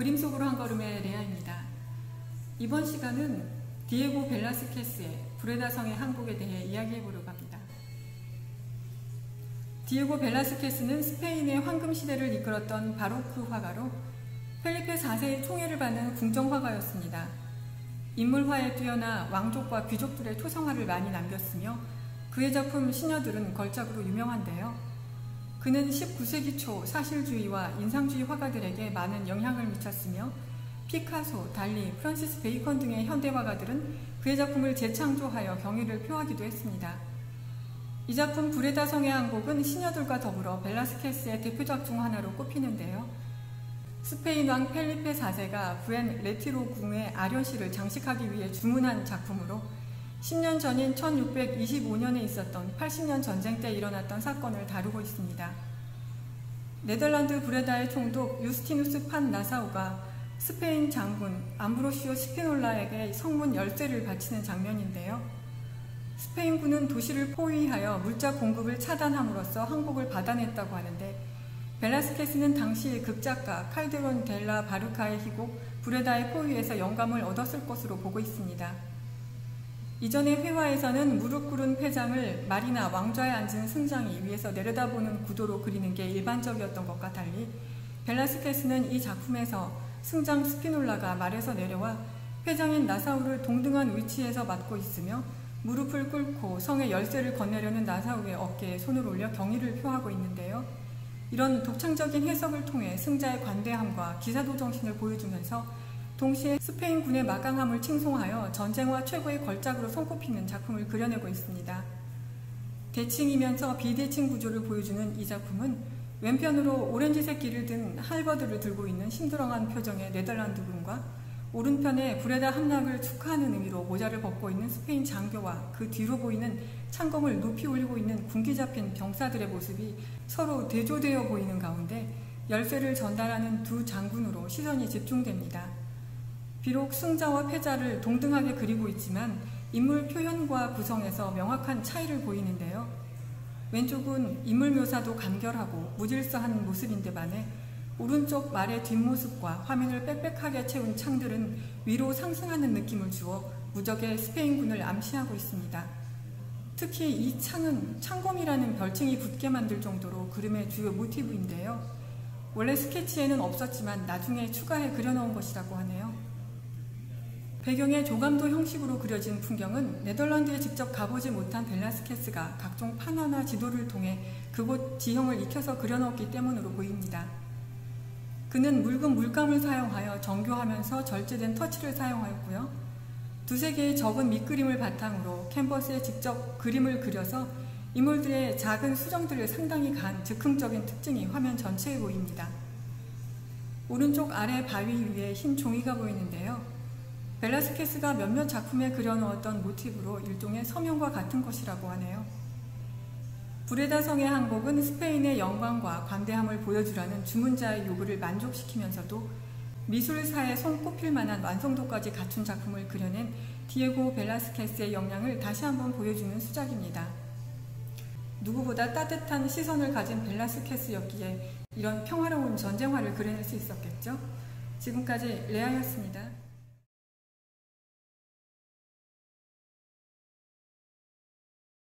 그림 속으로 한 걸음의 레아입니다. 이번 시간은 디에고 벨라스케스의 브레다성의 항복에 대해 이야기해 보려고 합니다. 디에고 벨라스케스는 스페인의 황금 시대를 이끌었던 바로크 화가로 펠리페 4세의 총애를 받는 궁정 화가였습니다. 인물화에 뛰어나 왕족과 귀족들의 초상화를 많이 남겼으며 그의 작품 시녀들은 걸작으로 유명한데요. 그는 19세기 초 사실주의와 인상주의 화가들에게 많은 영향을 미쳤으며 피카소, 달리, 프란시스 베이컨 등의 현대 화가들은 그의 작품을 재창조하여 경의를 표하기도 했습니다. 이 작품 브레다 성의 항복은 시녀들과 더불어 벨라스케스의 대표작 중 하나로 꼽히는데요. 스페인 왕 펠리페 4세가 부엔 레티로 궁의 알현실을 장식하기 위해 주문한 작품으로 10년 전인 1625년에 있었던 80년 전쟁 때 일어났던 사건을 다루고 있습니다. 네덜란드 브레다의 총독 유스티누스 판 나사우가 스페인 장군 암브로시오 스피놀라에게 성문 열쇠를 바치는 장면인데요. 스페인군은 도시를 포위하여 물자 공급을 차단함으로써 항복을 받아냈다고 하는데 벨라스케스는 당시 극작가 칼데론 델라 바르카의 희곡 브레다의 포위에서 영감을 얻었을 것으로 보고 있습니다. 이전의 회화에서는 무릎 꿇은 패장을 말이나 왕좌에 앉은 승장이 위에서 내려다보는 구도로 그리는 게 일반적이었던 것과 달리 벨라스케스는 이 작품에서 승장 스피놀라가 말에서 내려와 회장인 나사우를 동등한 위치에서 맞고 있으며 무릎을 꿇고 성의 열쇠를 건네려는 나사우의 어깨에 손을 올려 경의를 표하고 있는데요. 이런 독창적인 해석을 통해 승자의 관대함과 기사도 정신을 보여주면서 동시에 스페인 군의 마강함을 칭송하여 전쟁화 최고의 걸작으로 손꼽히는 작품을 그려내고 있습니다. 대칭이면서 비대칭 구조를 보여주는 이 작품은 왼편으로 오렌지색 길을 든 할버드를 들고 있는 심드렁한 표정의 네덜란드 군과 오른편에 브레다 함락을 축하하는 의미로 모자를 벗고 있는 스페인 장교와 그 뒤로 보이는 창검을 높이 올리고 있는 군기 잡힌 병사들의 모습이 서로 대조되어 보이는 가운데 열쇠를 전달하는 두 장군으로 시선이 집중됩니다. 비록 승자와 패자를 동등하게 그리고 있지만 인물 표현과 구성에서 명확한 차이를 보이는데요. 왼쪽은 인물 묘사도 간결하고 무질서한 모습인데 반해 오른쪽 말의 뒷모습과 화면을 빽빽하게 채운 창들은 위로 상승하는 느낌을 주어 무적의 스페인군을 암시하고 있습니다. 특히 이 창은 창검이라는 별칭이 붙게 만들 정도로 그림의 주요 모티브인데요. 원래 스케치에는 없었지만 나중에 추가해 그려놓은 것이라고 하네요. 배경의 조감도 형식으로 그려진 풍경은 네덜란드에 직접 가보지 못한 벨라스케스가 각종 판화나 지도를 통해 그곳 지형을 익혀서 그려넣었기 때문으로 보입니다. 그는 묽은 물감을 사용하여 정교하면서 절제된 터치를 사용하였고요. 두세 개의 적은 밑그림을 바탕으로 캔버스에 직접 그림을 그려서 인물들의 작은 수정들을 상당히 간 즉흥적인 특징이 화면 전체에 보입니다. 오른쪽 아래 바위 위에 흰 종이가 보이는데요. 벨라스케스가 몇몇 작품에 그려놓았던 모티브로 일종의 서명과 같은 것이라고 하네요. 브레다 성의 항복은 스페인의 영광과 관대함을 보여주라는 주문자의 요구를 만족시키면서도 미술사에 손꼽힐 만한 완성도까지 갖춘 작품을 그려낸 디에고 벨라스케스의 역량을 다시 한번 보여주는 수작입니다. 누구보다 따뜻한 시선을 가진 벨라스케스였기에 이런 평화로운 전쟁화를 그려낼 수 있었겠죠? 지금까지 레아였습니다.